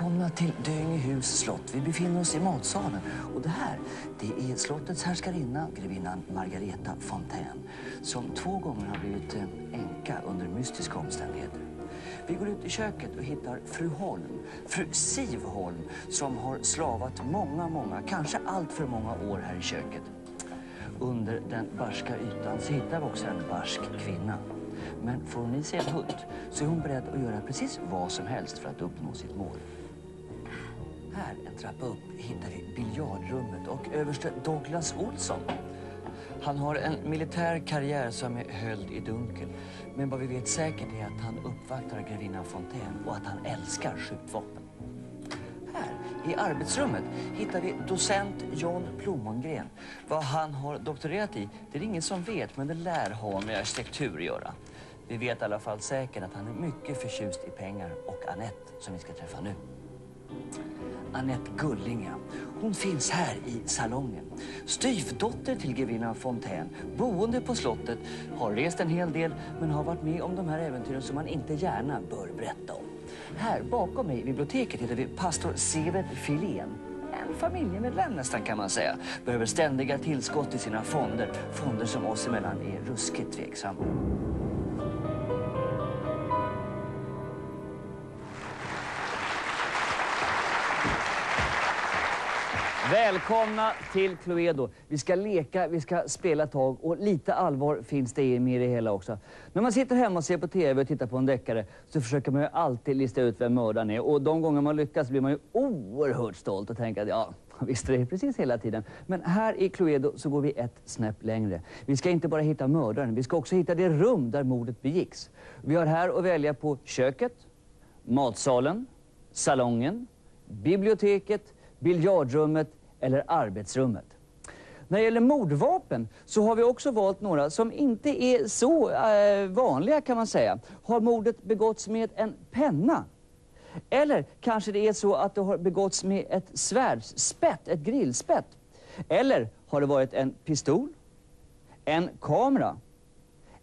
Välkomna till Döingehus slott. Vi befinner oss i matsalen. Och det här, det är slottets härskarinna, grevinnan Margareta Fontaine, som två gånger har blivit änka under mystiska omständigheter. Vi går ut i köket och hittar fru Holm, fru Siv Holm, som har slavat många, många, kanske allt för många år här i köket. Under den barska ytan så hittar vi också en barsk kvinna. Men får hon i sig en hund så är hon beredd att göra precis vad som helst för att uppnå sitt mål. Här, en trappa upp, hittar vi biljardrummet och överste Douglas Olsson. Han har en militär karriär som är höljd i dunkel. Men vad vi vet säkert är att han uppvaktar grevinnan Fontaine och att han älskar skjutvapen. Här, i arbetsrummet, hittar vi docent John Plommongren. Vad han har doktorerat i, det är det ingen som vet, men det lär ha med arkitektur att göra. Vi vet i alla fall säkert att han är mycket förtjust i pengar och Annette, som vi ska träffa nu. Annette Gullinge. Hon finns här i salongen. Styvdotter till grevinnan Fontaine, boende på slottet, har rest en hel del men har varit med om de här äventyren som man inte gärna bör berätta om. Här bakom mig i biblioteket hittar vi pastor Seved Filén. En familjemedlem nästan kan man säga. Behöver ständiga tillskott i sina fonder. Fonder som oss emellan är ruskigt tveksamma. Välkomna till Cluedo. Vi ska leka, vi ska spela ett tag och lite allvar finns det med i det hela också. När man sitter hemma och ser på TV och tittar på en deckare så försöker man ju alltid lista ut vem mördaren är. Och de gånger man lyckas blir man ju oerhört stolt och tänker att ja, visst är det precis hela tiden. Men här i Cluedo så går vi ett snäpp längre. Vi ska inte bara hitta mördaren, vi ska också hitta det rum där mordet begicks. Vi har här att välja på köket, matsalen, salongen, biblioteket, biljardrummet eller arbetsrummet. När det gäller mordvapen så har vi också valt några som inte är så eh, vanliga kan man säga. Har mordet begåtts med en penna? Eller kanske det är så att det har begåtts med ett svärdsspett, ett grillspett? Eller har det varit en pistol, en kamera,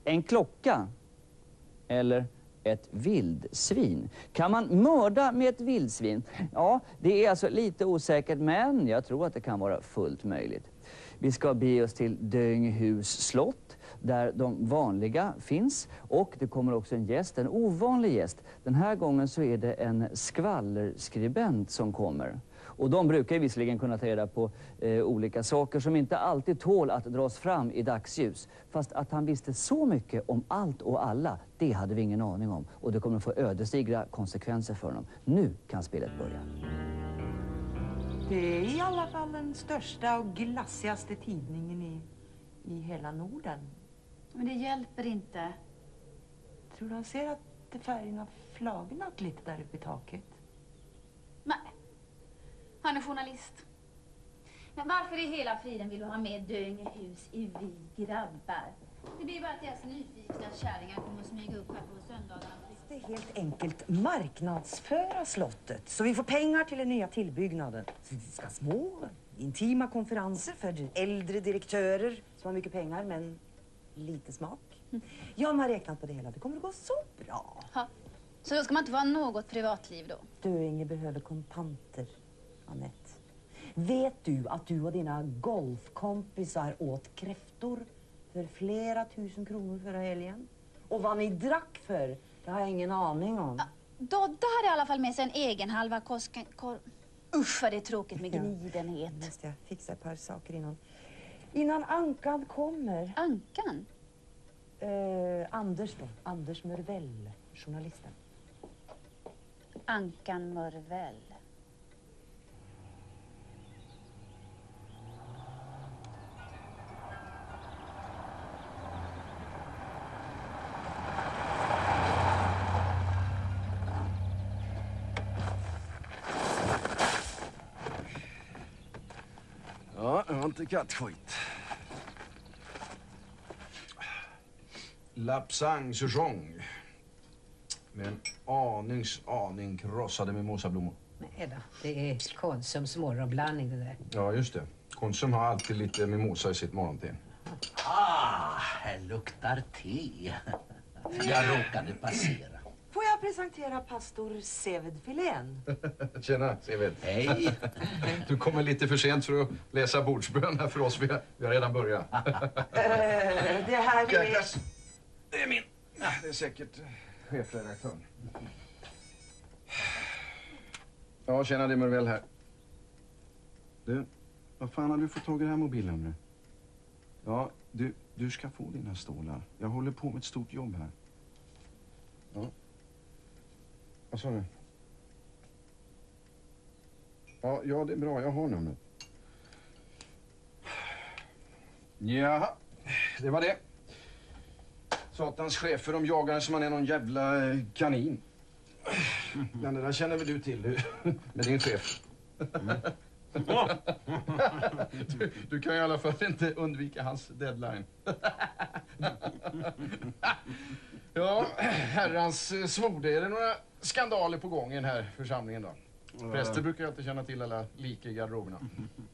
en klocka eller ett vildsvin. Kan man mörda med ett vildsvin? Ja, det är alltså lite osäkert, men jag tror att det kan vara fullt möjligt. Vi ska bege oss till Dönghus slott där de vanliga finns och det kommer också en gäst, en ovanlig gäst. Den här gången så är det en skvallerskribent som kommer. Och de brukar ju visserligen kunna ta reda på eh, olika saker som inte alltid tål att dras fram i dagsljus. Fast att han visste så mycket om allt och alla, det hade vi ingen aning om. Och det kommer att få ödesdigra konsekvenser för honom. Nu kan spelet börja. Det är i alla fall den största och glassigaste tidningen i, i hela Norden. Men det hjälper inte. Tror du han ser att färgerna flagnat lite där uppe i taket? Han är journalist. Men varför i hela friden vill du ha med Döingehus i Vi grabbar? Det blir bara att deras nyfikna kärringar kommer att smyga upp här på söndagarna. Det är helt enkelt marknadsföra slottet så vi får pengar till den nya tillbyggnaden. Så vi ska små, intima konferenser för äldre direktörer som har mycket pengar men lite smak. Jag har räknat på det hela. Det kommer att gå så bra. Ha. Så då ska man inte ha något privatliv då? Döinge behöver kontanter, Anette. Vet du att du och dina golfkompisar åt kräftor för flera tusen kronor förra helgen? Och vad ni drack för, det har jag ingen aning om. Dodda har i alla fall med sig en egen halva kosken... Kor... Usch vad det är tråkigt med Ja. gnidenhet. Måste jag fixa ett par saker innan, innan Ankan kommer. Ankan? Eh, Anders då, Anders Mörvell, journalisten. Ankan Mörvell. Inte kattskit. Lapsang Souchong. Med en anings aning krossade mimosablommor. Nej då, det är Konsums morgonblandning det där. Ja, just det. Konsum har alltid lite mimosa i sitt morgonte. Ah, här luktar te. Jag råkade passera. Jag presentera pastor Seved Filén. Tjena, Seved. Hej! Du kommer lite för sent för att läsa bordsbön här för oss. Vi har, vi har redan börjat. Eh, det här är... Jäklas. Det är min. Det är säkert chefredaktören. Ja, tjena, det är Murvel här. Du, vad fan har du fått tag i det här mobilnumret? Ja, du, du ska få dina stålar. Jag håller på med ett stort jobb här. Ja. Vad sa du? Ja, ja, det är bra. Jag har numret. Jaha, det var det. Satans chefer, de jagar som man är någon jävla eh, kanin. Men det där känner väl du till, du, med din chef. Du, du kan i alla fall inte undvika hans deadline. Ja, herrans svorde. Är det några skandaler på gång i den här församlingen då? Präster brukar ju alltid känna till alla lik i garderoberna.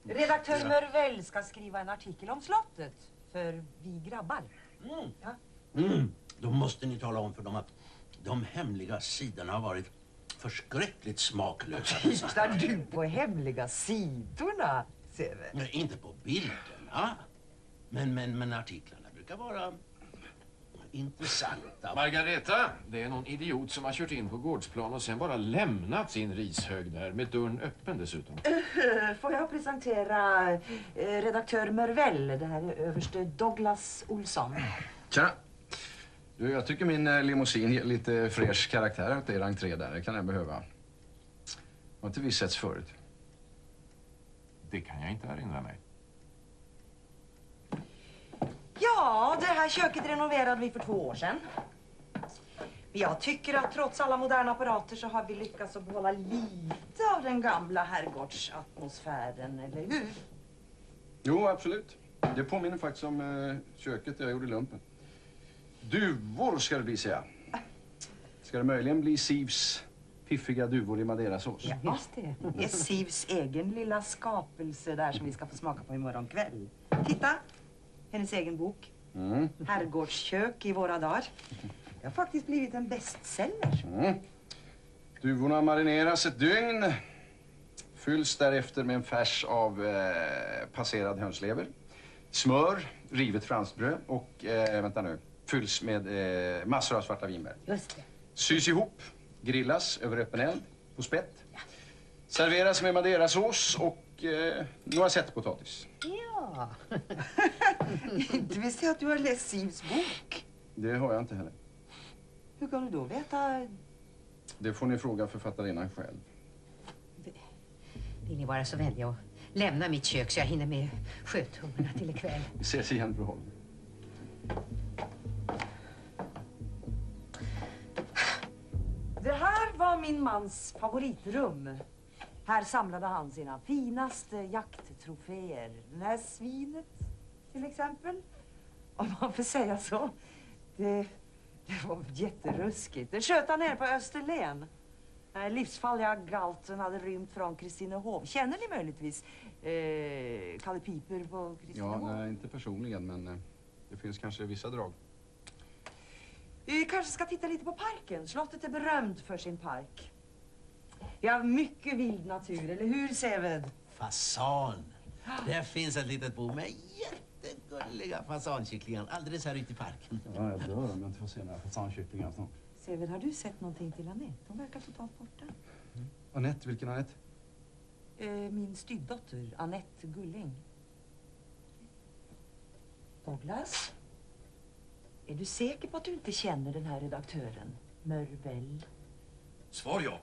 Redaktör Mörvel ska skriva en artikel om slottet för vi grabbar. Mm. Då måste ni tala om för dem att de hemliga sidorna har varit förskräckligt smaklösa. Tittar du på hemliga sidorna, Seved? Nej, Inte på bilderna, men, men, men artiklarna brukar vara intressanta. Margareta, det är någon idiot som har kört in på gårdsplan och sen bara lämnat sin rishög där med dörren öppen dessutom. Eh, Får jag presentera eh, redaktör Mörvel? Det här är överste Douglas Olsson. Tjena! Du, jag tycker min eh, limousin ger lite fräsch karaktär åt er entré där. Det kan jag behöva. Har inte vi setts förut? Det kan jag inte erinra mig. Ja, det här köket renoverade vi för två år sedan. Jag tycker att trots alla moderna apparater så har vi lyckats att behålla lite av den gamla herrgårdsatmosfären, eller hur? Jo, absolut. Det påminner faktiskt om eh, köket där jag gjorde lumpen. Duvor ska det bli, säger jag. Ska det möjligen bli Sivs piffiga duvor i maderasås? Just det. Det är Sivs egen lilla skapelse där som vi ska få smaka på imorgon kväll. Titta! Hennes egen bok. Mm. Herrgårdskök i våra dagar. Det har faktiskt blivit en bestseller. Mm. Duvorna marineras ett dygn. Fylls därefter med en färs av eh, passerad hönslever. Smör, rivet franskbröd och, eh, vänta nu, fylls med eh, massor av svarta vinbär. Just det. Sys ihop, grillas över öppen eld på spett. Serveras med maderasås och eh, några potatis. Ja. Inte visste jag att du har läst Sivs bok. Det har jag inte heller. Hur kan du då veta? Det får ni fråga författarinnan själv. Vill ni vara så vänliga och lämna mitt kök så jag hinner med sjötummarna till ikväll? Vi ses igen, fru Holm. Det här var min mans favoritrum. Här samlade han sina finaste jakttroféer. Det här svinet till exempel. Om man får säga så. Det, det var jätteruskigt. Det sköt han ner på Österlen. Den livsfarliga galten hade rymt från Kristinehov. Känner ni möjligtvis eh, Kalle Piper på Ja, Kristinehov? nej, inte personligen, men eh, det finns kanske vissa drag. Vi kanske ska titta lite på parken. Slottet är berömt för sin park. Vi har mycket vild natur, eller hur Seved? Fasan. Där finns ett litet bo med jättegulliga fasankycklingar alldeles här ute i parken. Ja, jag dör om jag inte får se några fasankycklingar snart. Seved, har du sett någonting till Anette? Hon verkar totalt borta. Anette, vilken Anette? Eh, min styvdotter, Anette Gulling. Douglas? Är du säker på att du inte känner den här redaktören? Mörvel? Svar ja.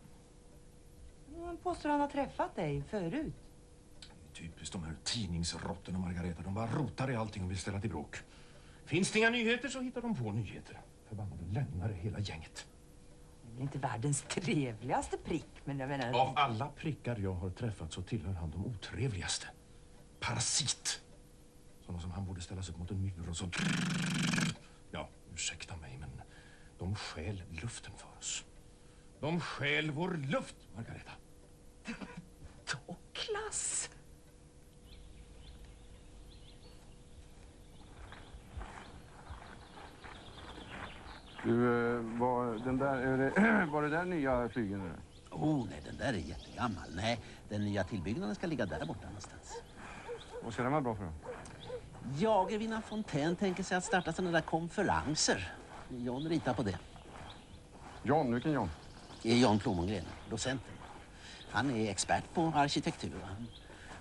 Han påstår han har träffat dig förut. Typiskt de här tidningsråttorna, Margareta. De bara rotar i allting och vill ställa till bråk. Finns det inga nyheter så hittar de på nyheter. Förbannade lögnare hela gänget. Det är inte världens trevligaste prick, men jag menar... Av alla prickar jag har träffat så tillhör han de otrevligaste. Parasit. Sådana som han borde ställas upp mot en mur och så... Ursäkta mig, men de stjäl luften för oss. De stjäl vår luft, Margareta. Douglas! Du, eh, var, den där, är det, var det där nya flygen? eller? Oh, nej, den där är jättegammal. Nej, den nya tillbyggnaden ska ligga där borta någonstans. Vad ska den vara bra för då? Jagervinna Fontän tänker sig att starta sådana där konferenser. John ritar på det. John, vilken John? Det är John Plomongren, docenten. Han är expert på arkitektur. Han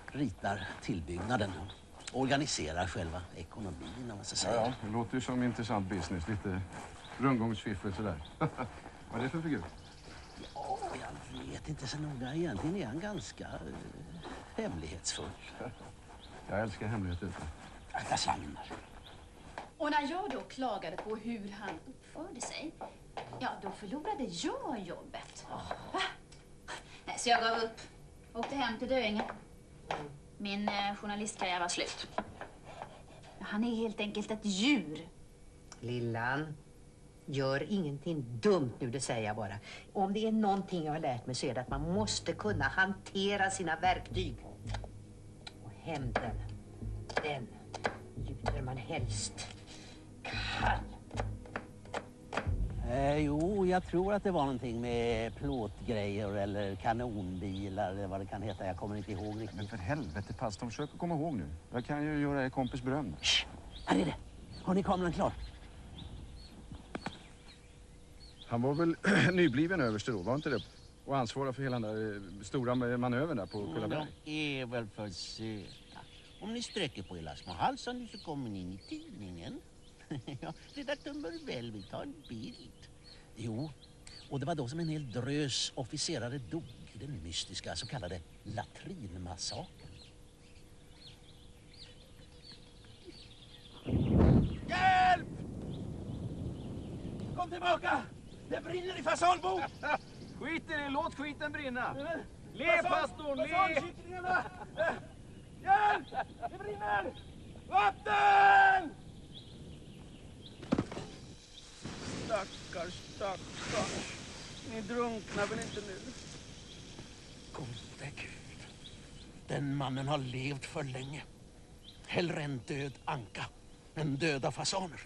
ritar tillbyggnaden och organiserar själva ekonomin, om man ska Ja, säga. ja, det låter ju som intressant business. Lite rundgångsfiffel sådär. Vad är det för figur? Ja, jag vet inte så noga. Egentligen är han ganska eh, hemlighetsfull. Jag älskar hemligheter. Jag samlar. Och när jag då klagade på hur han uppförde sig, ja då förlorade jag jobbet. Va? Nej, Så jag gav upp. Åkte hem till Döinge. Min eh, journalistkarriär var slut. Han är helt enkelt ett djur. Lillan, gör ingenting dumt nu, det säger jag bara. Om det är någonting jag har lärt mig så är det att man måste kunna hantera sina verktyg. Och hämnden, den gjuter man helst kall. Eh, jo, jag tror att det var någonting med plåtgrejer eller kanonbilar eller vad det kan heta. Jag kommer inte ihåg Men riktigt. för helvete, pastorn, försök att komma ihåg nu. Jag kan ju göra er kompis berömd. Shh! Här är det. Har ni kameran klar? Han var väl nybliven överste då, var inte det? Och ansvarig för hela den där eh, stora manövern där på Kullaberg. De är väl för söta. Om ni sträcker på era små halsar nu så kommer ni in i tidningen. ja, redaktör Mörvel vill ta en bild. Jo, och det var då som en hel drös officerare dog i den mystiska så kallade latrinmassakern. Hjälp! Kom tillbaka! Det brinner i fasanbo! Skit i det, låt skiten brinna! Le pastorn, le! Fasankycklingarna! Hjälp! Det brinner! Vatten! Stackars, stackars. Ni drunknar väl inte nu? Gode Gud. Den mannen har levt för länge. Hellre en död anka än döda fasaner.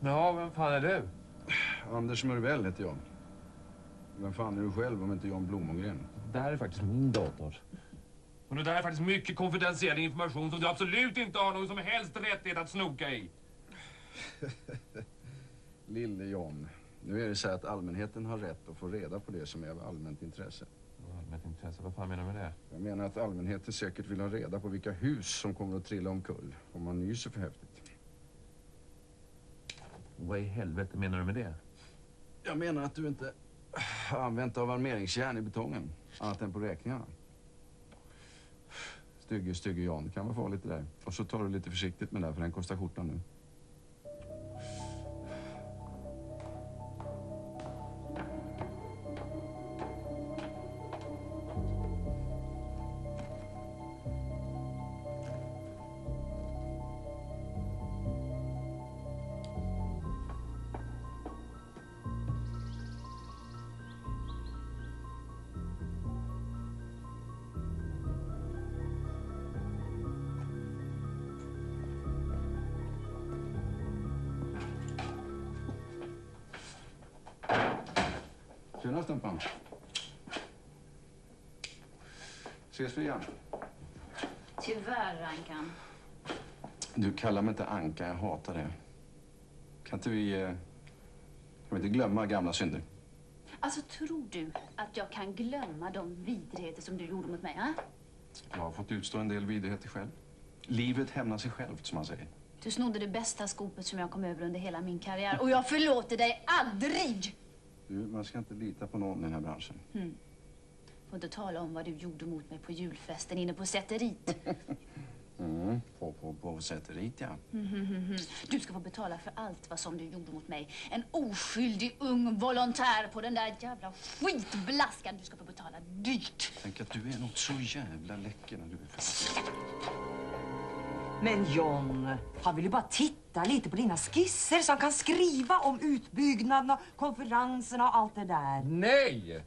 Ja, vem fan är du? Anders Mörvel heter jag. Vem fan är du själv om inte John Blomgren? Det här är faktiskt min dator. Och det där är faktiskt mycket konfidentiell information som du absolut inte har någon som helst rättighet att snoka i. Lille John. Nu är det så att allmänheten har rätt att få reda på det som är av allmänt intresse. Allmänt intresse, vad fan menar du med det? Jag menar att allmänheten säkert vill ha reda på vilka hus som kommer att trilla omkull om man nyser för häftigt. Vad i helvete menar du med det? Jag menar att du inte använt av armeringsjärn i betongen, annat än på räkningarna. Stygge, stygge Jan, det kan vara farligt det där. Och så tar du lite försiktigt med det där, för den kostar skjortan nu. Du kallar mig inte Anka, jag hatar det. Kan inte vi... eh, Kan vi inte glömma gamla synder? Alltså, tror du att jag kan glömma de vidrigheter som du gjorde mot mig? Ha? Jag har fått utstå en del vidrigheter själv. Livet hämnar sig självt, som man säger. Du snodde det bästa skopet som jag kom över under hela min karriär och jag förlåter dig aldrig! Du, man ska inte lita på någon i den här branschen. Får inte tala om vad du gjorde mot mig på julfesten inne på säteriet. Mm, på, på, på säteriet, ja. Du ska få betala för allt vad som du gjorde mot mig. En oskyldig ung volontär på den där jävla skitblaskan. Du ska få betala dyrt. Tänk att du är något så jävla läcker när du är för... Men John, han vill ju bara titta lite på dina skisser så han kan skriva om utbyggnaden och konferenserna och allt det där. Nej!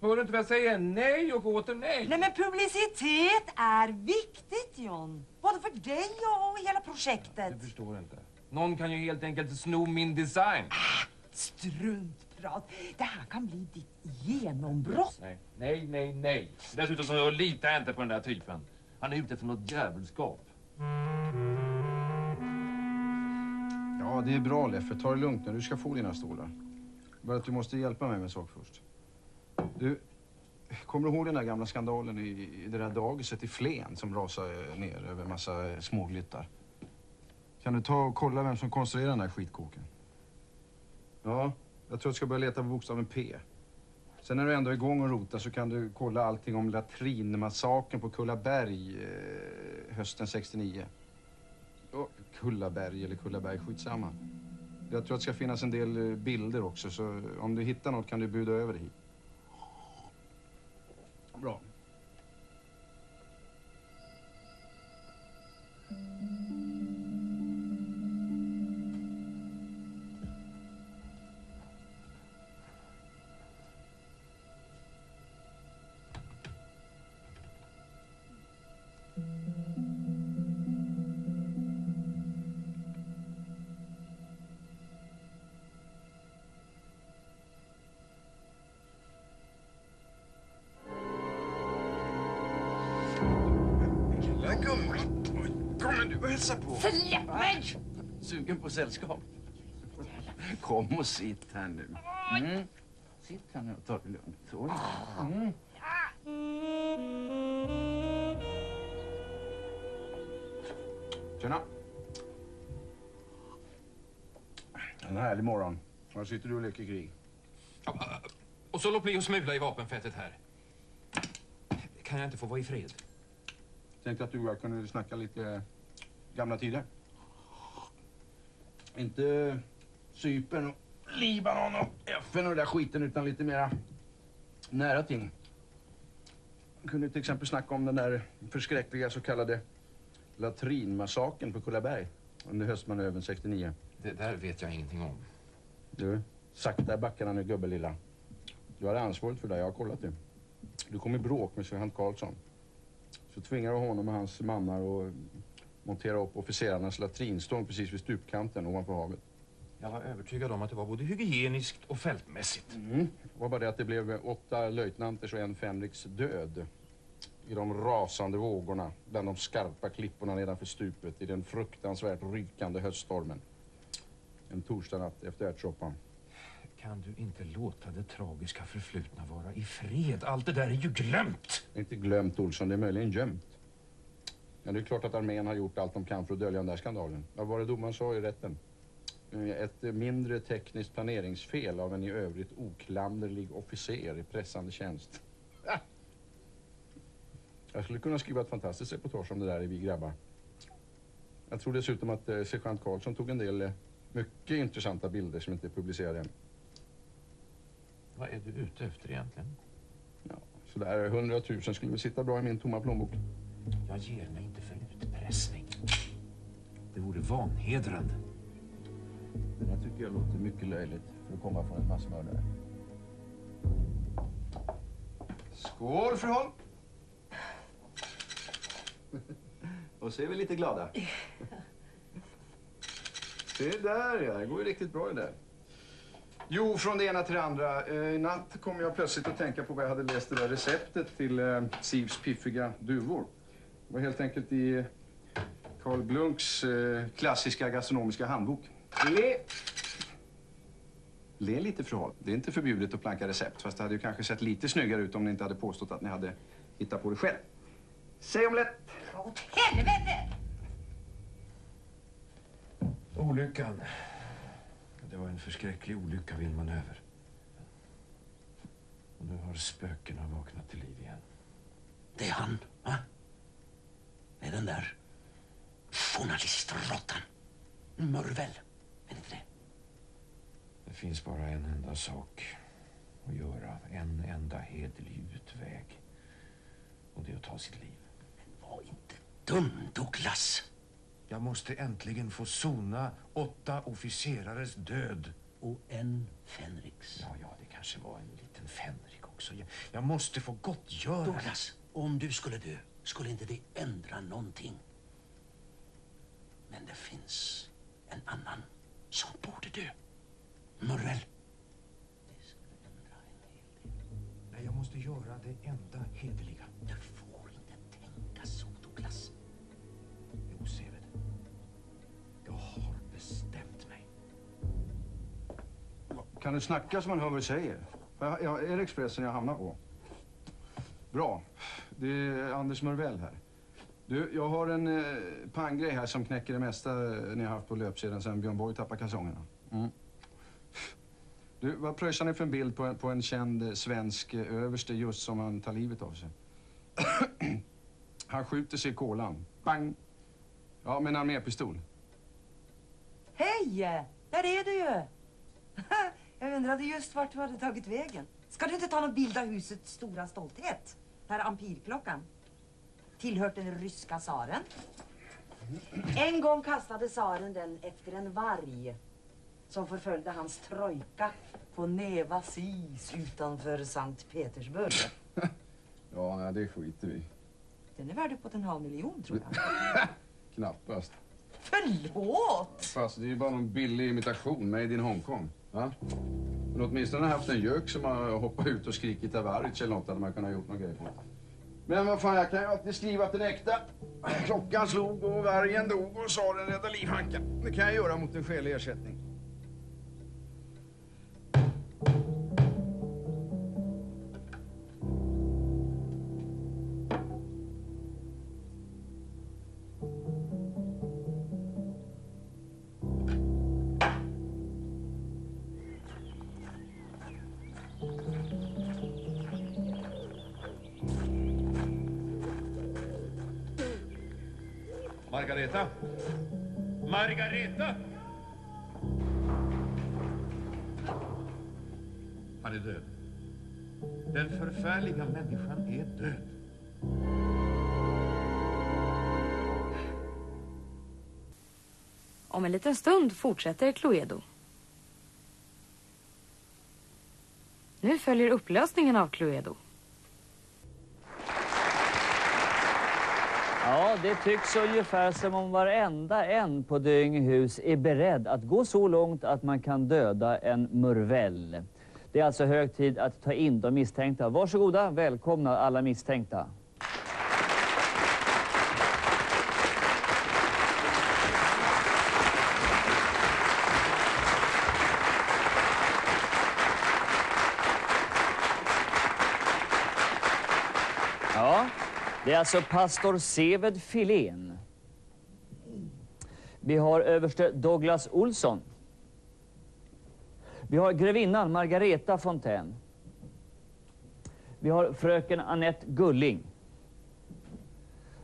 Hör du inte vad jag säger? Nej och åter nej. Nej men publicitet är viktigt John. Både för dig och hela projektet. Du förstår inte. Någon kan ju helt enkelt sno min design. Struntprat. Det här kan bli ditt genombrott. Nej, nej, nej, nej. Dessutom så litar jag inte på den där typen. Han är ute efter något djävulskap. Ja, det är bra Leffe. Ta det lugnt nu. Du ska få dina stålar. Bara att du måste hjälpa mig med en sak först. Du, kommer du ihåg den där gamla skandalen i, i det där dagiset i Flen som rasade ner över en massa småglyttar? småglittar? Kan du ta och kolla vem som konstruerade den där skitkåken? Ja, jag tror att jag ska börja leta på bokstaven P. Sen när du ändå är igång och rotar så kan du kolla allting om latrinmassakern på Kullaberg eh, hösten 69. Oh, Kullaberg eller Kullaberg, skitsamma. Jag tror att det ska finnas en del eh, bilder också, så om du hittar något kan du buda över det hit. Bra. Sällskap? Kom och sitt här nu. Mm. Sitt här nu och ta det lugnt. Mm. Tjena. En härlig morgon. Här sitter du och leker krig. Och så låt bli att smula i vapenfettet här. Kan jag inte få vara i fred? Tänkte att du och jag kunde snacka lite gamla tider. Inte Cypern och Libanon och FN och den där skiten utan lite mera nära ting. Vi kunde till exempel snacka om den där förskräckliga så kallade latrinmassakern på Kullaberg under höstmanövern 69. Det där vet jag ingenting om. Du, sakta backarna nu gubbelilla. Du har ansvaret för det, jag har kollat det. Du kom i bråk med sergeant Karlsson. Så tvingar du honom och hans mannar att montera upp officerarnas latrinstång precis vid stupkanten ovanför havet. Jag var övertygad om att det var både hygieniskt och fältmässigt. Mm. Det var bara det att det blev åtta löjtnanters och en fänriks död i de rasande vågorna bland de skarpa klipporna nedanför stupet i den fruktansvärt rykande höststormen. En torsdagnatt efter ärtsoppan. Kan du inte låta det tragiska förflutna vara i fred? Allt det där är ju glömt! Det är inte glömt Olsson, det är möjligen gömt. Men det är klart att armén har gjort allt de kan för att dölja den där skandalen. Vad var det domaren sa i rätten? Eh, Ett mindre tekniskt planeringsfel av en i övrigt oklanderlig officer i pressande tjänst. Jag skulle kunna skriva ett fantastiskt reportage om det där i Vi grabbar. Jag tror dessutom att eh, sergeant Karlsson tog en del eh, mycket intressanta bilder som inte är publicerade än. Vad är du ute efter egentligen? Sådär hundratusen skulle väl sitta bra i min tomma plånbok. Jag ger mig inte för utpressning. Det vore vanhedrande. Det där tycker jag låter mycket löjligt för att komma från en massmördare. Skål, fru Holm! Och så är vi lite glada. Se där ja, det går ju riktigt bra det där. Jo, från det ena till det andra. Eh, I natt kom jag plötsligt att tänka på vad jag hade läst det där receptet till eh, Sivs piffiga duvor. Det var helt enkelt i Carl Blunks eh, klassiska gastronomiska handbok. Le. Le lite fru Holm. Det är inte förbjudet att planka recept. Fast det hade ju kanske sett lite snyggare ut om ni inte hade påstått att ni hade hittat på det själv. Säg omelett. Åt helvete! Olyckan. Det var en förskräcklig olycka vid en manöver. Och nu har spökena vaknat till liv igen. Det är han, va? Är den där journalistråttan. Murvel, är inte det? Det finns bara en enda sak att göra. En enda hederlig utväg. Och det är att ta sitt liv. Var inte dum, Douglas. Jag måste äntligen få sona åtta officerares död. Och en Fenriks. Ja, ja, det kanske var en liten också. också. Jag, jag måste få gottgöra. Douglas, om du skulle dö skulle inte det ändra någonting. Men det finns en annan som borde dö. Murvel. Det skulle ändra en hel del. Nej, jag måste göra det enda hederliga. Du får inte tänka så, Douglas. Jo, Seved. Jag har bestämt mig. Kan du snacka så man hör vad du säger? Jag, jag, är det Expressen jag hamnar på? Bra. Det är Anders Murvell här. Du, jag har en eh, panggrej här som knäcker det mesta eh, ni har haft på löpsedeln sen Björn Borg tappade kalsongerna. Mm. Du, vad pröjsar ni för en bild på en, på en känd eh, svensk eh, överste just som han tar livet av sig? han skjuter sig i kolan. Bang! Ja, med en armépistol. Hej! Där är du ju! Jag undrade just vart du hade tagit vägen. Ska du inte ta någon bild av husets stora stolthet? Här ampirklockan. Tillhört den ryska tsaren. En gång kastade tsaren den efter en varg som förföljde hans trojka på Neva Sis utanför Sankt Petersburg. Ja, nej, det skiter vi Den är värd uppåt en halv miljon tror jag. Knappast. Förlåt! Fast det är ju bara någon billig imitation, made in Hongkong. Va? Men åtminstone haft en gök som har hoppat ut och skrikit Avaric eller något hade man kunnat gjort någon grej på. Men vad fan, jag kan ju alltid skriva att det äkta. Klockan slog och vargen dog och tsaren räddade livhanken. Det kan jag göra mot en skälig ersättning. Margareta? Margareta! Han är död. Den förfärliga människan är död. Om en liten stund fortsätter Cluedo. Nu följer upplösningen av Cluedo. Det tycks ungefär som om varenda en på Dyngehus är beredd att gå så långt att man kan döda en murvell. Det är alltså hög tid att ta in de misstänkta. Varsågoda, välkomna alla misstänkta. Ja, det är alltså pastor Seved Filén. Vi har överste Douglas Olsson. Vi har grevinnan Margareta Fontän. Vi har fröken Annette Gulling.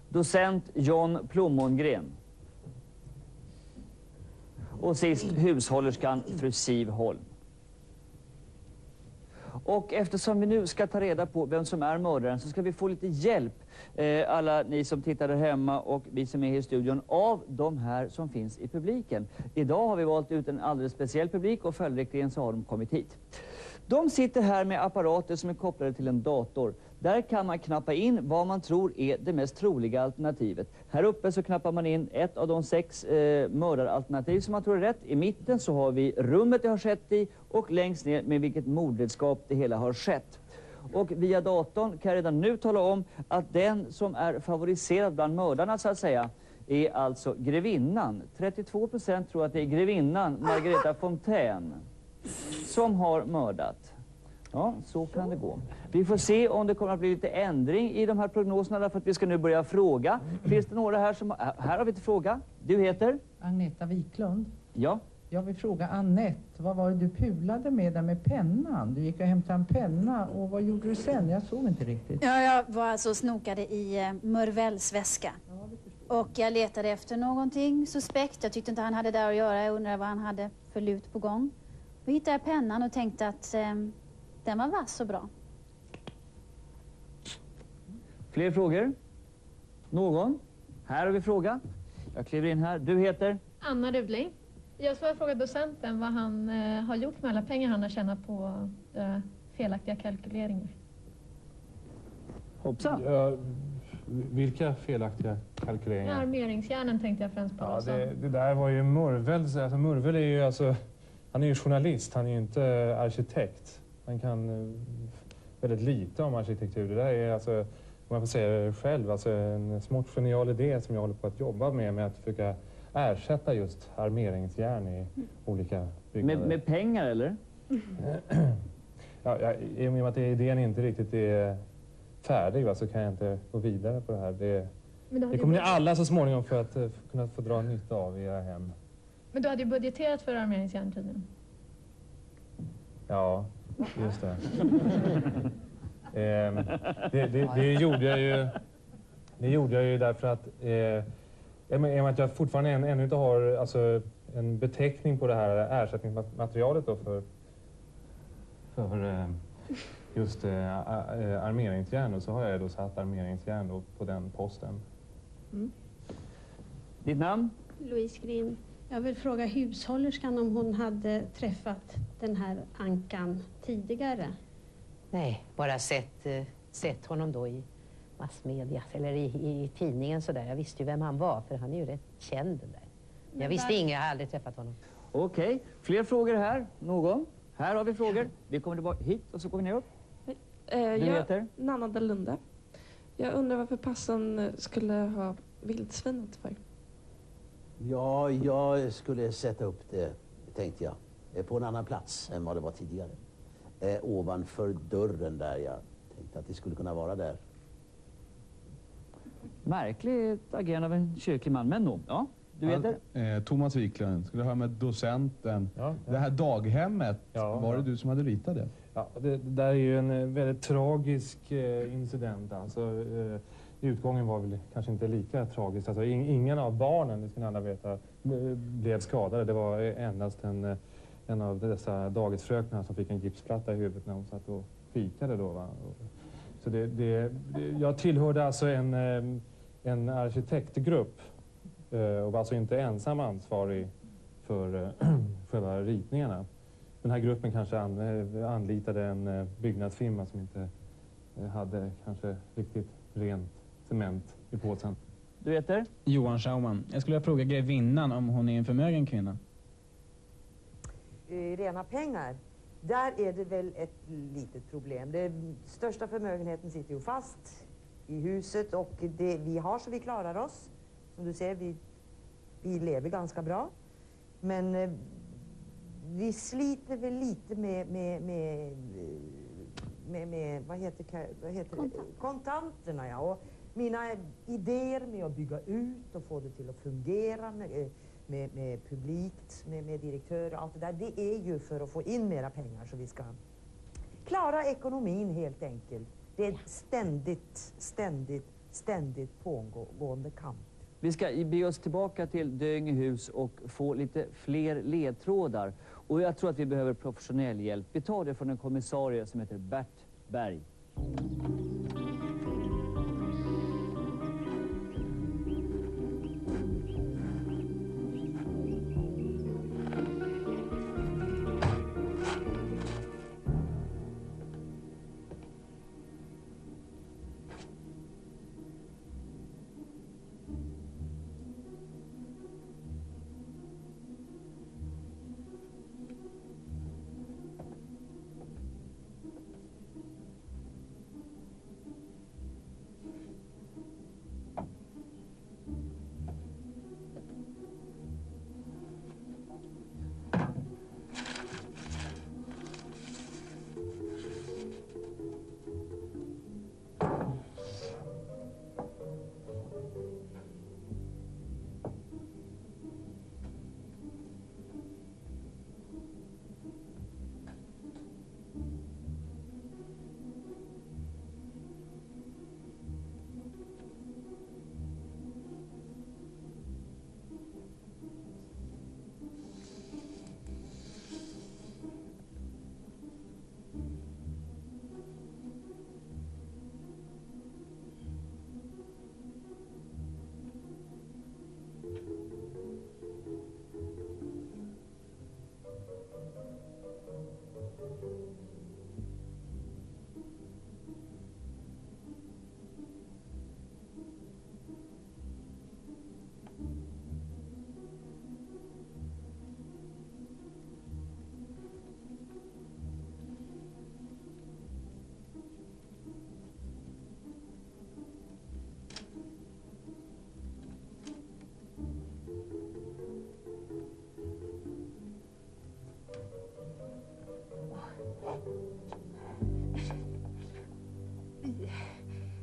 Docent John Plommongren. Och sist hushållerskan fru Siv Holm. Och eftersom vi nu ska ta reda på vem som är mördaren så ska vi få lite hjälp, eh, alla ni som tittar där hemma och vi som är här i studion, av de här som finns i publiken. Idag har vi valt ut en alldeles speciell publik och följdriktigen så har de kommit hit. De sitter här med apparater som är kopplade till en dator. Där kan man knappa in vad man tror är det mest troliga alternativet. Här uppe så knappar man in ett av de sex eh, mördaralternativ som man tror är rätt. I mitten så har vi rummet det har skett i och längst ner med vilket mordredskap det hela har skett. Och via datorn kan jag redan nu tala om att den som är favoriserad bland mördarna så att säga är alltså grevinnan. 32 procent tror att det är grevinnan Margareta Fontän som har mördat. Ja, så kan det gå. Vi får se om det kommer att bli lite ändring i de här prognoserna därför att vi ska nu börja fråga. Finns det några här som... Här har vi inte fråga. Du heter? Agneta Wiklund. Ja. Jag vill fråga Annette, vad var det du pulade med där med pennan? Du gick och hämtade en penna och vad gjorde du sen? Jag såg inte riktigt. Ja, jag var alltså och snokade i eh, Murvells väska. Och jag letade efter någonting suspekt. Jag tyckte inte han hade där att göra. Jag undrade vad han hade för lut på gång. Då hittade jag pennan och tänkte att eh, den var vass och bra. Fler frågor? Någon? Här har vi fråga. Jag kliver in här. Du heter? Anna Rudling. Jag skulle fråga docenten vad han eh, har gjort med alla pengar han har tjänat på eh, felaktiga kalkyleringar. Hoppsan. Ja, vilka felaktiga kalkyleringar? Armeringsjärnen tänkte jag främst på. Ja, alltså. det, det där var ju Murvels. Alltså Murvel är ju alltså, han är ju journalist, han är ju inte arkitekt. Han kan eh, väldigt lite om arkitektur. Det där är alltså, om man får säga det själv, alltså en smått genial idé som jag håller på att jobba med, med att försöka ersätta just armeringsjärn i olika byggnader. Med, med pengar eller? Ja, jag, I och med att idén inte riktigt är färdig va, så kan jag inte gå vidare på det här. Det, det kommer ni alla så småningom för att eh, kunna få dra nytta av i era hem. Men du hade ju budgeterat för armeringsjärn tydligen. Ja, just det. Ehm, det, det, det gjorde jag ju Det gjorde jag ju därför att eh, i och med att jag fortfarande än, ännu inte har alltså, en beteckning på det här ersättningsmaterialet då för, för eh, just eh, eh, armeringsjärn och så har jag då satt armeringsjärn då på den posten. Ditt namn? Louise Grimm. Jag vill fråga hushållerskan om hon hade träffat den här Ankan tidigare. Nej, bara sett, eh, sett honom då i massmedia eller i, i tidningen sådär. Jag visste ju vem han var för han är ju rätt känd den där. Jag Men visste var- inget, jag har aldrig träffat honom. Okej, fler frågor här? Någon? Här har vi frågor. Vi kommer tillbaka hit och så går vi neråt. Eh, Du jag, heter? Nanna Dalunde. Jag undrar varför passan eh, skulle ha vildsvinet för. Ja, jag skulle sätta upp det, tänkte jag, eh, på en annan plats än vad det var tidigare. Eh, ovanför dörren där. Jag tänkte att det skulle kunna vara där. Märkligt agerande av en kyrklig man, men nog. Ja, du heter? Eh, Thomas Wiklund, skulle höra med docenten. Det här daghemmet, var det du som hade ritat det? Ja, det, det där är ju en eh, väldigt tragisk eh, incident. Alltså, eh, utgången var väl kanske inte lika tragisk. Alltså, in, ingen av barnen, det ska ni alla veta, b- blev skadade. Det var eh, endast en, eh, en av dessa dagisfröknar som fick en gipsplatta i huvudet när hon satt och fikade. Då, va? Så det, det, jag tillhörde alltså en, eh, en arkitektgrupp eh, och var alltså inte ensam ansvarig för eh, själva ritningarna. Den här gruppen kanske an, anlitade en byggnadsfirma som inte hade kanske riktigt rent cement i påsen. Du heter? Johan Schauman. Jag skulle vilja fråga grevinnan om hon är en förmögen kvinna. Eh, rena pengar, där är det väl ett litet problem. Den största förmögenheten sitter ju fast i huset och det vi har så vi klarar oss. Som du ser, vi, vi lever ganska bra. Men eh, vi sliter väl lite med, med, med, med, med vad heter, vad heter det? kontanterna. Ja. Och mina idéer med att bygga ut och få det till att fungera med, eh, med, med publikt, med, med direktörer och allt det där. Det är ju för att få in mera pengar så vi ska klara ekonomin helt enkelt. Det är ständigt, ständigt, ständigt pågående kamp. Vi ska be oss tillbaka till Döingehus och få lite fler ledtrådar. Och jag tror att vi behöver professionell hjälp. Vi tar det från en kommissarie som heter Bert Berg.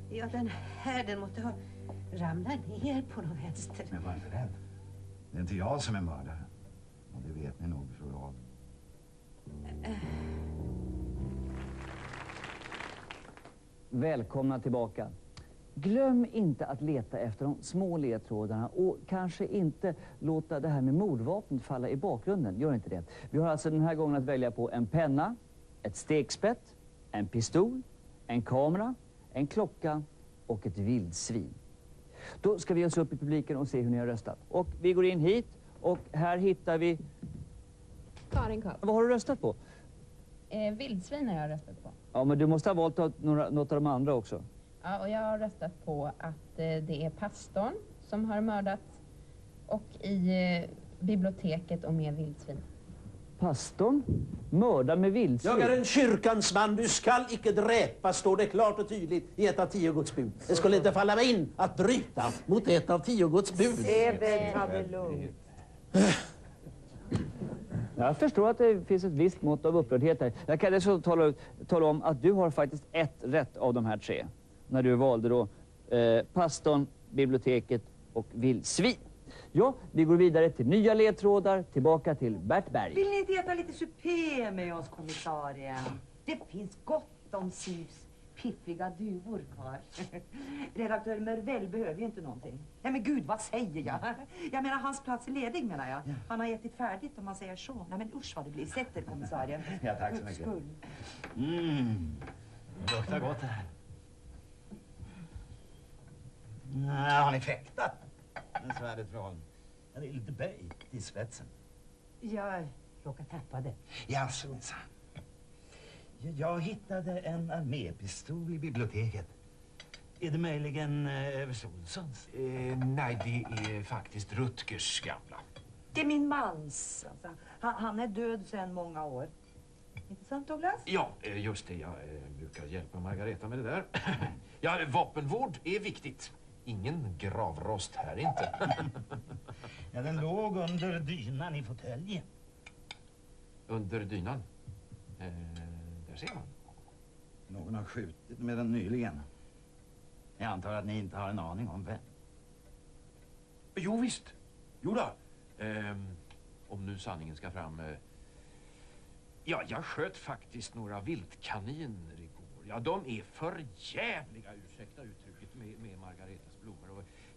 Ja, den här, den måste ha ramlat ner på någon vänster. Men var inte rädd. Det är inte jag som är mördare. Och det vet ni nog, tror jag. Välkomna tillbaka. Glöm inte att leta efter de små ledtrådarna och kanske inte låta det här med mordvapnet falla i bakgrunden. Gör inte det. Vi har alltså den här gången att välja på en penna, ett stekspett, en pistol, en kamera, en klocka och ett vildsvin. Då ska vi ge oss upp i publiken och se hur ni har röstat. Och vi går in hit och här hittar vi... Karin Karp. Vad har du röstat på? Eh, vildsvin har jag röstat på. Ja, men du måste ha valt några, något av de andra också. Ja, och jag har röstat på att eh, det är pastorn som har mördats och i eh, biblioteket och med vildsvin. Pastorn mördar med vildsvin. Jag är en kyrkans man, du skall icke dräpa, står det klart och tydligt i ett av tio Guds bud. Det skulle inte falla mig in att bryta mot ett av tio Guds bud. Evert, ta det lugnt. Jag förstår att det finns ett visst mått av upprördhet här. Jag kan dessutom tala, tala om att du har faktiskt ett rätt av de här tre. När du valde då eh, pastorn, biblioteket och vildsvin. Ja, vi går vidare till nya ledtrådar, tillbaka till Bert Berg. Vill ni inte äta lite supé med oss, kommissarien? Det finns gott om Sivs piffiga duvor kvar. Redaktör Mervell behöver ju inte någonting. Nej men gud, vad säger jag? Jag menar, hans plats är ledig menar jag. Han har ätit färdigt om man säger så. Nej men usch vad det blir. Sätt er, kommissarien. Ja, tack så mycket. skull. Mm. Det luktar gott det här. Nej, har ni fäktat? Med svärdet, det är lite böjt i spetsen. Jag råkade tappa det. Jaså, minsann. Ja, Jag hittade en armépistol i biblioteket. Är det möjligen eh, överste Olssons? Eh, nej, det är faktiskt Rutgers gamla. Det är min mans. Alltså. Han, han är död sedan många år. Inte sant Douglas? Ja, eh, just det. Jag eh, brukar hjälpa Margareta med det där. ja, vapenvård är viktigt. Ingen gravrost här inte. Ja, den låg under dynan i fåtöljen. Under dynan. Eh, där ser man. Någon har skjutit med den nyligen. Jag antar att ni inte har en aning om vem. Jo visst. Jo då. Ehm, om nu sanningen ska fram. Eh, ja, jag sköt faktiskt några viltkaniner igår. Ja, de är för jävliga, ursäkta uttrycket, med, med. Och,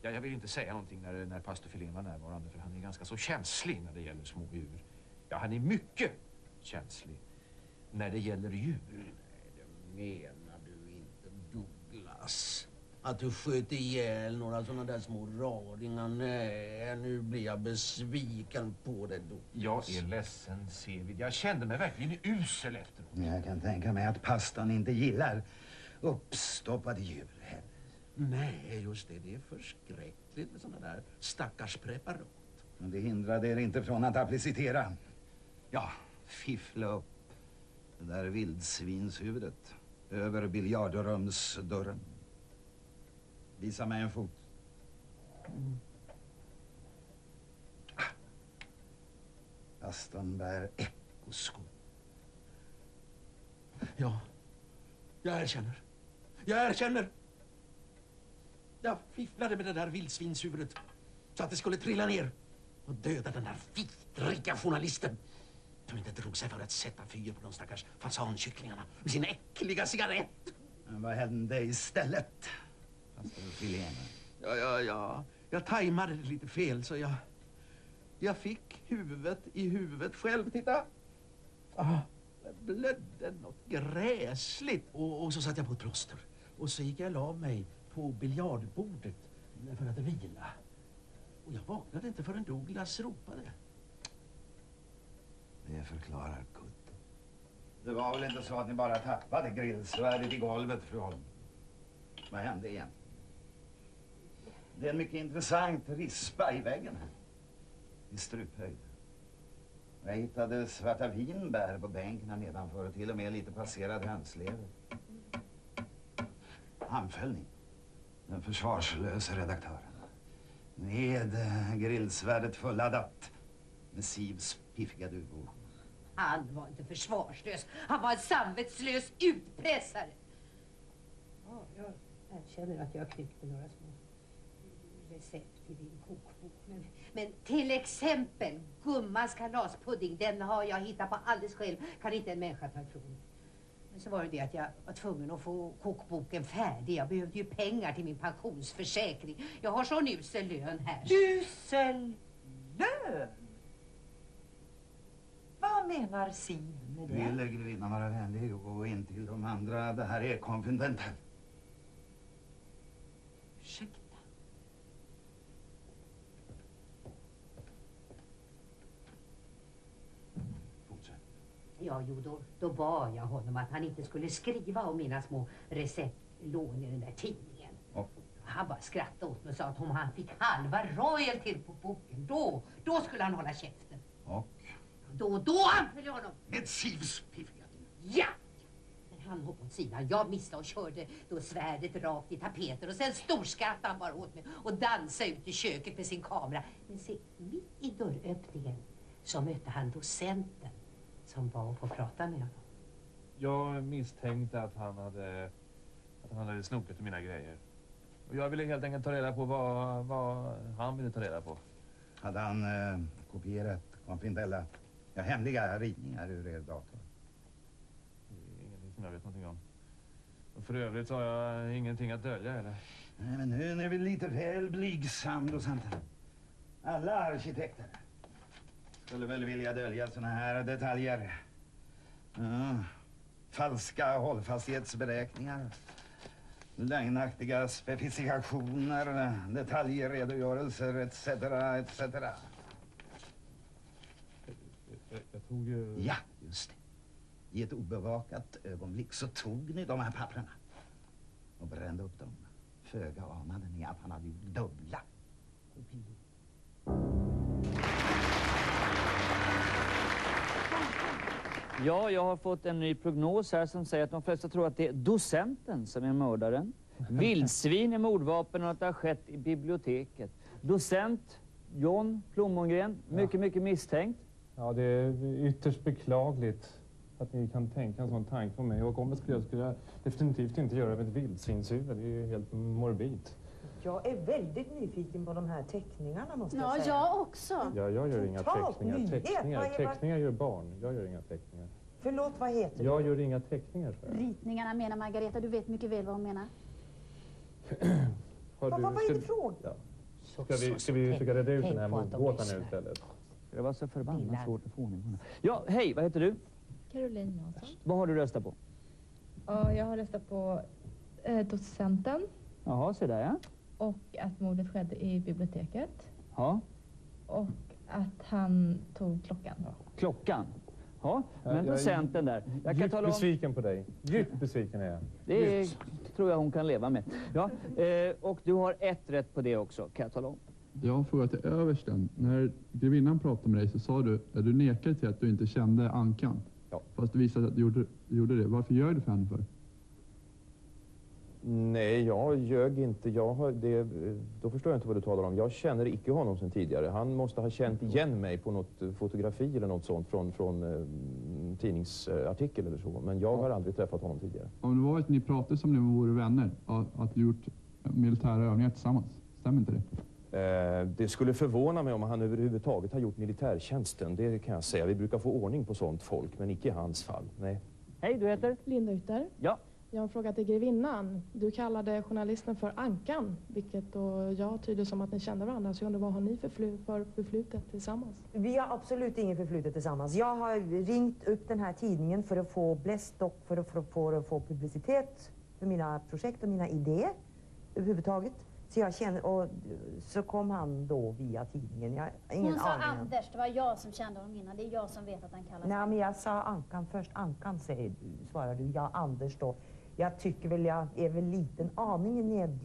ja, jag vill inte säga någonting när, när pastor Filén var närvarande för han är ganska så känslig när det gäller små djur. Ja, han är mycket känslig när det gäller djur. Menar du inte Douglas? Att du sköt ihjäl några sådana där små raringar? Nej, nu blir jag besviken på dig Douglas. Jag är ledsen, Sevid. Jag kände mig verkligen usel efteråt. Jag kan tänka mig att pastorn inte gillar uppstoppade djur. Nej, just det. Det är förskräckligt med sådana där stackars preparat. Men det hindrade er inte från att applicitera. Ja, fiffla upp det där vildsvinshuvudet över biljardrumsdörren. Visa mig en fot. Ah. Pastorn bär ekoskor. Ja, jag erkänner. Jag erkänner. Jag fifflade med det där vildsvinshuvudet så att det skulle trilla ner och döda den där vidriga journalisten som inte drog sig för att sätta fyr på de stackars fasankycklingarna med sin äckliga cigarett. Men vad hände istället? Ja, ja, ja. Jag tajmade det lite fel så jag... Jag fick huvudet i huvudet själv. Titta! Ah, det blödde något gräsligt. Och, och så satte jag på ett plåster. Och så gick jag av mig på biljardbordet för att vila. Och jag vaknade inte förrän Douglas ropade. Det förklarar kudden. Det var väl inte så att ni bara tappade grillsvärdet i golvet, fru Holm? Vad hände egentligen? Det är en mycket intressant rispa i väggen här. I struphöjd. Jag hittade svarta vinbär på bänken här nedanför och till och med lite passerad hönslever. Anfällning. Den försvarslöse redaktören. Med eh, grillsvärdet fulladdat. Med Sivs piffiga duvor. Han var inte försvarslös. Han var en samvetslös utpressare. Ja, ja. erkänner att jag har knyckt med några små recept i din kokbok. Men, men till exempel gummans kalaspudding, den har jag hittat på alldeles själv. Kan inte en människa ta ifrån mig. Men så var det det att jag var tvungen att få kokboken färdig. Jag behövde ju pengar till min pensionsförsäkring. Jag har sån usel lön här. Usel lön? Vad menar Siv med det? Vill grevinnan vara vänlig och gå in till de andra? Det här är konfidenten. Ursäkta. Ja, jo, då, då bad jag honom att han inte skulle skriva om mina små receptlån i den där tidningen. Och? Han bara skrattade åt mig och sa att om han fick halva royalty på boken, då, då skulle han hålla käften. Och? Då, då anföll jag honom. Med Sivs piffiga Ja! Men han hoppade åt sidan. Jag missade och körde då svärdet rakt i tapeten och sen storskrattade han bara åt mig och dansade ut i köket med sin kamera. Men se, mitt i dörröppningen så mötte han docenten som var och få prata med honom. Jag misstänkte att han hade, att han hade snokat i mina grejer. Och jag ville helt enkelt ta reda på vad, vad han ville ta reda på. Hade han eh, kopierat konfidentiella, ja, hemliga ritningar ur er dator? Ingenting som jag vet någonting om. Och för övrigt så har jag ingenting att dölja eller? Nej, men nu är väl lite väl blygsam, docenten. Alla arkitekter skulle väl vilja dölja såna här detaljer. Ja. Falska hållfasthetsberäkningar. Lögnaktiga specifikationer, detaljredogörelser etc. etc. Jag tog ju... Ja, just det. I ett obevakat ögonblick så tog ni de här papperna och brände upp dem. Föga anade ni att Ja, jag har fått en ny prognos här som säger att de flesta tror att det är docenten som är mördaren. Vildsvin är mordvapen och att det har skett i biblioteket. Docent John Plommongren, mycket, mycket misstänkt. Ja, det är ytterst beklagligt att ni kan tänka en sån tanke på mig. Och om jag skulle skulle jag definitivt inte göra det med ett vildsvinshuvud. Det är ju helt morbid. Jag är väldigt nyfiken på de här teckningarna måste Ja, jag säga. jag också. Ja, jag gör inga Totalt teckningar. nyhet. Teckningar, teckningar gör barn. Jag gör inga teckningar. Förlåt, vad heter du? Jag gör inga teckningar, så. Ritningarna menar Margareta, du vet mycket väl vad hon menar. Har du- vad är ska- det frågan? Ja. Ska vi, ska vi försöka reda ut den här mordgåtan nu istället? Det var så förbannat svårt att få ordning på. Ja, hej, vad heter du? Caroline Jansson. Vad har du röstat på? Ja, jag har röstat på eh, docenten Jaha, se där ja. Och att mordet skedde i biblioteket Ja, och att han tog klockan. klockan. Ja, men jag är docenten där. Jag kan tala om... besviken på dig. Djupt besviken är jag. Det Djupt. tror jag hon kan leva med. Ja, eh, och du har ett rätt på det också, kan jag tala om. Jag har en fråga till översten. När grevinnan pratade med dig så sa du att du nekade till att du inte kände Ankan. Ja. Fast det visade sig att du gjorde, gjorde det. Varför gör du för henne för? Nej, jag ljög inte. Jag har, det, då förstår jag inte vad du talar om. Jag känner icke honom sedan tidigare. Han måste ha känt igen mig på något eh, fotografi eller något sånt från, från eh, tidningsartikel eller så. Men jag har aldrig träffat honom tidigare. Om det var att ni pratade som ni vore vänner, och att du gjort militära övningar tillsammans. Stämmer inte det? Eh, det skulle förvåna mig om han överhuvudtaget har gjort militärtjänsten. Det kan jag säga. Vi brukar få ordning på sånt folk, men icke i hans fall. Nej. Hej, du heter? Linda Ytter. Ja. Jag har en fråga till grevinnan. Du kallade journalisten för Ankan, vilket då jag tyder som att ni kände varandra. Så jag undrar vad har ni för, flu- för förflutet tillsammans? Vi har absolut inget förflutet tillsammans. Jag har ringt upp den här tidningen för att få bläst och för att, för att, få, för att få publicitet för mina projekt och mina idéer överhuvudtaget. Så jag känner, och så kom han då via tidningen. Jag ingen Hon sa aning. Anders, det var jag som kände honom innan. Det är jag som vet att han kallas Nej, men jag sa Ankan först. Ankan säger du, svarar du. Ja, Anders då. Jag tycker väl jag är väl liten aningen ned,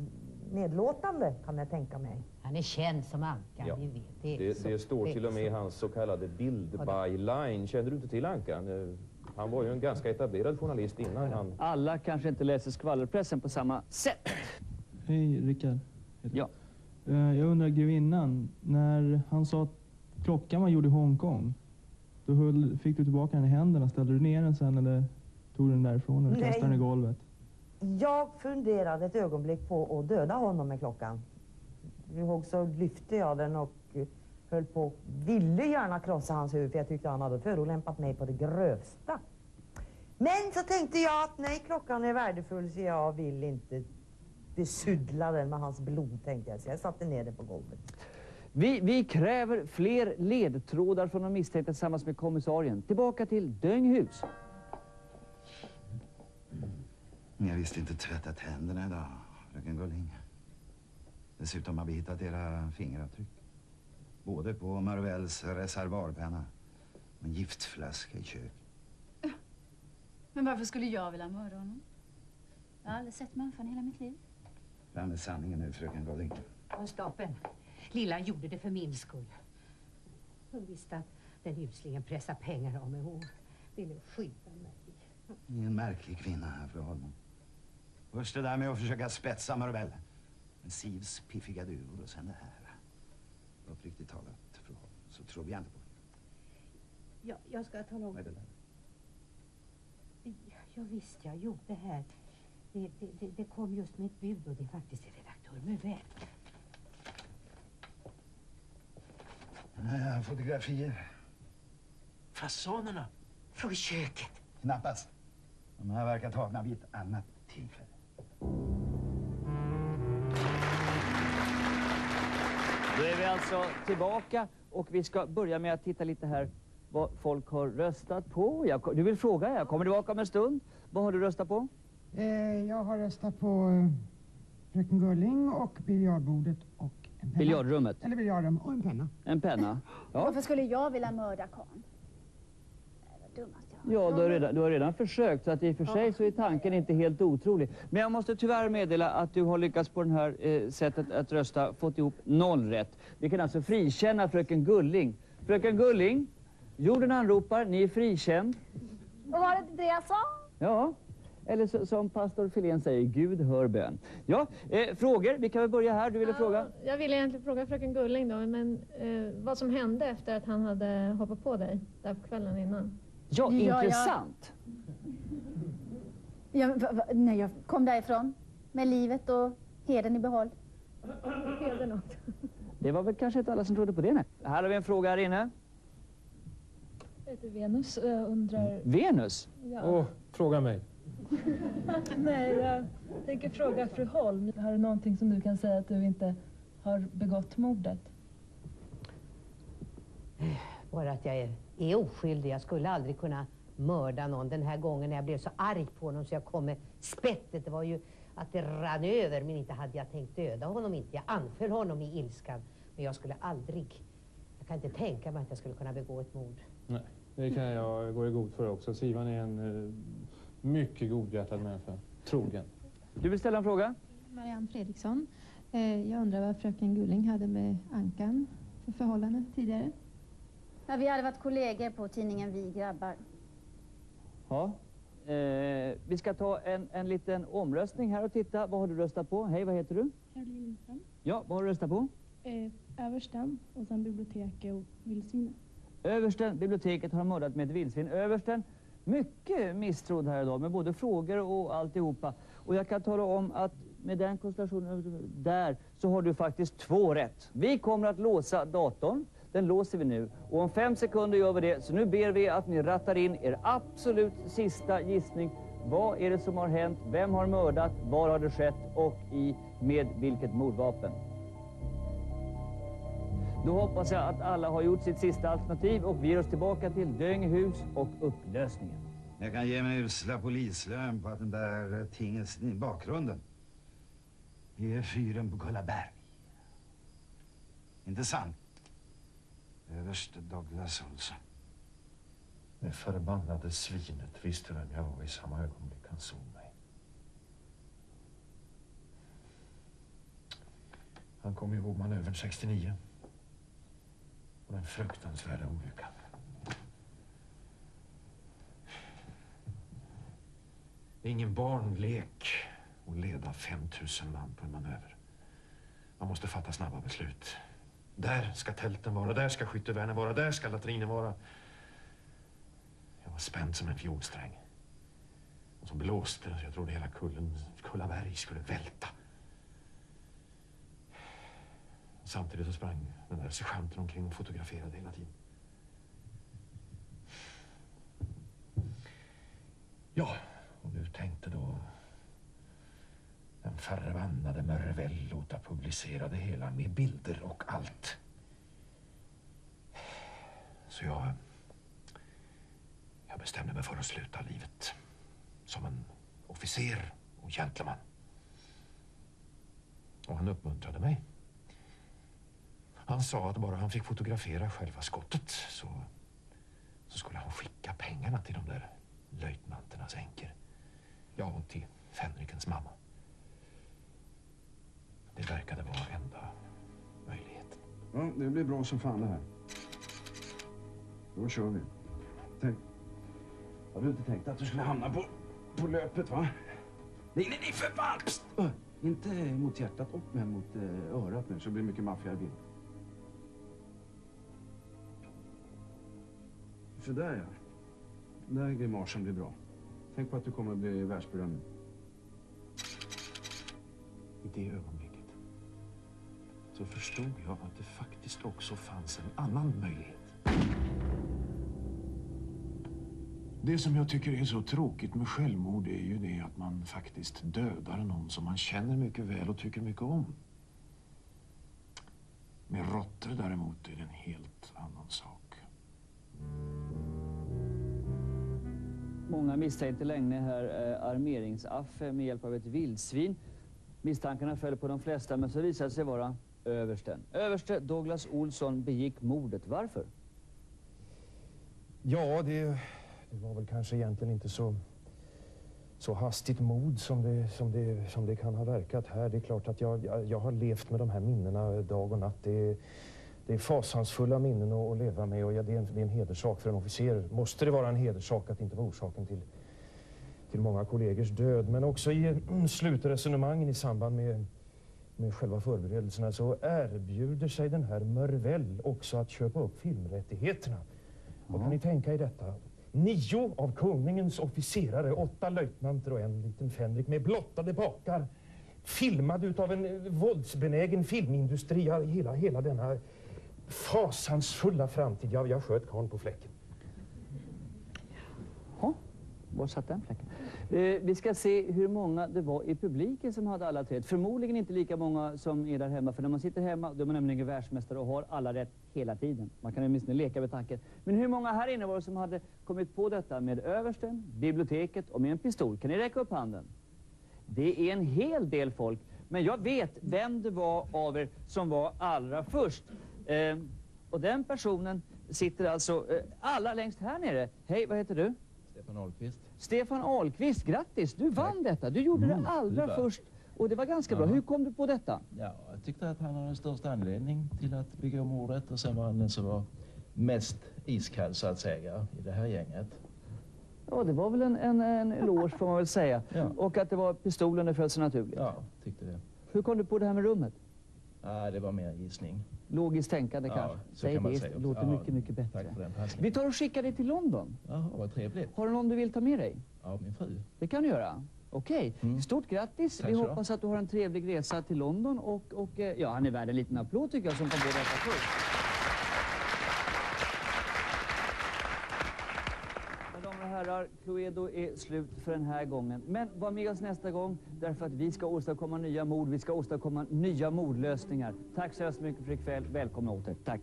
nedlåtande kan jag tänka mig. Han är känd som Ankan, Ja. vi vet. Det, Det, så- det står till och med i så. hans så kallade bildbyline. Känner du inte till Ankan? Eh, Han var ju en ganska etablerad journalist innan han... Alla kanske inte läser skvallerpressen på samma sätt. Hej, Rickard. Ja. Eh, Jag undrar grevinnan, när han sa att klockan var gjord i Hongkong, då höll, fick du tillbaka den i händerna. Ställde du ner den sen eller tog du den därifrån eller Nej. kastade den i golvet? Jag funderade ett ögonblick på att döda honom med klockan. Ihåg så lyfte jag den och höll på, ville gärna krossa hans huvud för jag tyckte han hade förolämpat mig på det grövsta. Men så tänkte jag att nej, klockan är värdefull så jag vill inte besudla den med hans blod tänkte jag. Så jag satte ner den på golvet. Vi, vi kräver fler ledtrådar från de misstänkta tillsammans med kommissarien. Tillbaka till Dönghus. Ni har visst inte tvättat händerna idag, fröken Gulling. Dessutom har vi hittat era fingeravtryck. Både på Marvells reservoarpenna och en giftflaska i köket. Men varför skulle jag vilja mörda honom? Jag har aldrig sett människan hela mitt liv. Fram med sanningen nu, fröken Gulling. Konstapeln, lilla gjorde det för min skull. Hon visste att den uslingen pressade pengar av mig. Hon ville skydda mig. Ni är en märklig kvinna, här, fru Holmen. Först det där med att försöka spetsa Marvel. En Sivs piffiga duvor och sen det här. Uppriktigt talat, fru Holmen, så tror jag inte på det. Jag, jag ska tala om... Vad är det där? Ja, visst, jag gjorde det här. Det, det, det, det kom just med ett bud och det är faktiskt redaktör Murell. Ja, fotografier. Fasanerna? Från köket. Knappast. De här verkar tagna vid ett annat tillfälle. Då är vi alltså tillbaka och vi ska börja med att titta lite här vad folk har röstat på. Jag, du vill fråga, jag kommer tillbaka om en stund. Vad har du röstat på? Eh, jag har röstat på eh, Fröken Gulling och biljardbordet och en penna. Biljardrummet. Eller biljardrum och en penna. En penna. Ja, Varför skulle jag vilja mörda karln? Det dummaste jag ja du, har redan, du har redan försökt så att i och för sig så är tanken inte helt otrolig. Men jag måste tyvärr meddela att du har lyckats på det här eh, sättet att rösta fått ihop noll rätt. Vi kan alltså frikänna fröken Gulling. Fröken Gulling, jorden anropar, ni är frikänd. Och var det det jag sa? Ja, eller så, som pastor Filén säger, Gud hör bön. Ja, eh, frågor? Vi kan väl börja här. Du ville fråga? Jag ville egentligen fråga fröken Gulling då, men eh, vad som hände efter att han hade hoppat på dig där på kvällen innan. Ja, Ja, intressant. Jag, va, va, när jag kom därifrån med livet och heden i behåll. Heden också. Det var väl kanske inte alla som trodde på det. Nej. Här har vi en fråga här inne. Venus undrar... Venus? Ja. Åh, fråga mig. Nej, jag tänker fråga fru Holm. Har du någonting som du kan säga att du inte har begått mordet? Bara att jag är, är oskyldig. Jag skulle aldrig kunna mörda någon. Den här gången när jag blev så arg på honom så jag kom med spettet. Det var ju att det rann över. Men inte hade jag tänkt döda honom. Inte. Jag anföll honom i ilskan. Men jag skulle aldrig... Jag kan inte tänka mig att jag skulle kunna begå ett mord. Nej, det kan jag gå i god för också. Sivan är en eh, mycket godhjärtad människa. Trogen. Du vill ställa en fråga? Marianne Fredriksson. Eh, Jag undrar vad fröken Gulling hade med Ankan för förhållande tidigare? Ja, vi hade varit kollegor på tidningen Vi grabbar. Ja. Eh, vi ska ta en, en liten omröstning här och titta. Vad har du röstat på? Hej, vad heter du? Caroline Lindström. Ja, vad har du röstat på? Eh, Översten och sen biblioteket och vildsvinet. Översten, biblioteket har mördat med ett vildsvin. Översten, mycket misstrodd här idag med både frågor och alltihopa. Och jag kan tala om att med den konstellationen där så har du faktiskt två rätt. Vi kommer att låsa datorn. Den låser vi nu. Och om fem sekunder gör vi det. Så nu ber vi att ni rattar in er absolut sista gissning. Vad är det som har hänt? Vem har mördat? Var har det skett? Och i med vilket mordvapen? Då hoppas jag att alla har gjort sitt sista alternativ och vi ger oss tillbaka till Dönghus och upplösningen. Jag kan ge mig usla polislön på att den där tingens i bakgrunden är fyren på Kullaberg. Inte sant? Överste Douglas Olsson. Det förbannade svinet visste vem jag var i samma ögonblick han såg mig. Han kom ihåg manövern 69. Och den fruktansvärda olyckan. Det är ingen barnlek att leda 5000 man på en manöver. Man måste fatta snabba beslut. Där ska tälten vara, där ska skyttevärnen vara, där ska latrinen vara. Jag var spänd som en fiolsträng. Och så blåste så jag trodde hela kullen, Kullaberg skulle välta. Samtidigt så sprang den där sergeanten omkring och fotograferade hela tiden. Ja, och nu tänkte då förbannade mervell låta publicera det hela med bilder och allt. Så jag... Jag bestämde mig för att sluta livet som en officer och gentleman. Och han uppmuntrade mig. Han sa att bara han fick fotografera själva skottet så, så skulle han skicka pengarna till de där löjtnanternas änkor. Ja, och till Fänrikens mamma. Det verkade vara enda möjligheten. Ja, det blir bra som fan det här. Då kör vi. Tänk. Har du inte tänkt att du skulle hamna på, på löpet, va? Nej, nej, nej, för fan! Psst! Öh, inte mot hjärtat, upp men mot eh, örat nu så blir det mycket maffia i bild. Sådär ja. Den där grimasen blir bra. Tänk på att du kommer att bli världsberömd. I det ögonblicket så förstod jag att det faktiskt också fanns en annan möjlighet. Det som jag tycker är så tråkigt med självmord är ju det att man faktiskt dödar någon som man känner mycket väl och tycker mycket om. Med råttor däremot är det en helt annan sak. Många misstänkte länge här eh, armeringsaffe med hjälp av ett vildsvin. Misstankarna föll på de flesta men så visade det sig vara översten. Överste Douglas Olsson begick mordet. Varför? Ja, det, det var väl kanske egentligen inte så, så hastigt mod som det, som, det, som det kan ha verkat här. Det är klart att jag, jag, jag har levt med de här minnena dag och natt. Det, är- det är fasansfulla minnen att, att leva med och ja, det, är en, det är en hederssak för en officer. Måste det vara en hederssak att inte vara orsaken till, till många kollegors död. Men också i slutresonemangen i samband med, med själva förberedelserna så erbjuder sig den här Mörvel också att köpa upp filmrättigheterna. Och kan ni tänka er detta? Nio av kungens officerare, åtta löjtnanter och en liten fänrik med blottade bakar. Filmad utav en våldsbenägen filmindustri. Ja, Hela, hela denna fasansfulla framtid. Ja, jag sköt karln på fläcken. Var satt den fläcken? Eh, vi ska se hur många det var i publiken som hade alla tre Förmodligen inte lika många som är där hemma. För när man sitter hemma då är man nämligen världsmästare och har alla rätt hela tiden. Man kan åtminstone leka med tanken. Men hur många här inne var det som hade kommit på detta med översten, biblioteket och med en pistol? Kan ni räcka upp handen? Det är en hel del folk. Men jag vet vem det var av er som var allra först. Eh, och den personen sitter alltså eh, allra längst här nere. Hej, vad heter du? Stefan Ahlqvist. Stefan Ahlqvist, grattis! Du vann detta. Du gjorde Mm, det allra först. Och det var ganska bra. Ja. Hur kom du på detta? Ja, jag tyckte att han hade den största anledning till att begå mordet och sen var han den som var mest iskall så att säga i det här gänget. Ja, det var väl en, en, en eloge får man väl säga. Och att det var pistolen, det föll sig naturligt. Ja, tyckte det. Hur kom du på det här med rummet? Ja, det var mer gissning. Logiskt tänkande Ja, kanske? Säg kan det, säga låter Ja, mycket, mycket bättre. Vi tar och skickar dig till London. Ja, vad trevligt. Har du någon du vill ta med dig? Ja, min fru. Det kan du göra. Okej, stort grattis. Tack Vi hoppas att du har en trevlig resa till London och, och eh, ja, han är värd en liten applåd tycker jag som kom på detta först. Mina damer och herrar, Cluedo är slut för den här gången. Men var med oss nästa gång därför att vi ska åstadkomma nya mord, vi ska åstadkomma nya mordlösningar. Tack så hemskt mycket för ikväll. Välkomna åter. Tack.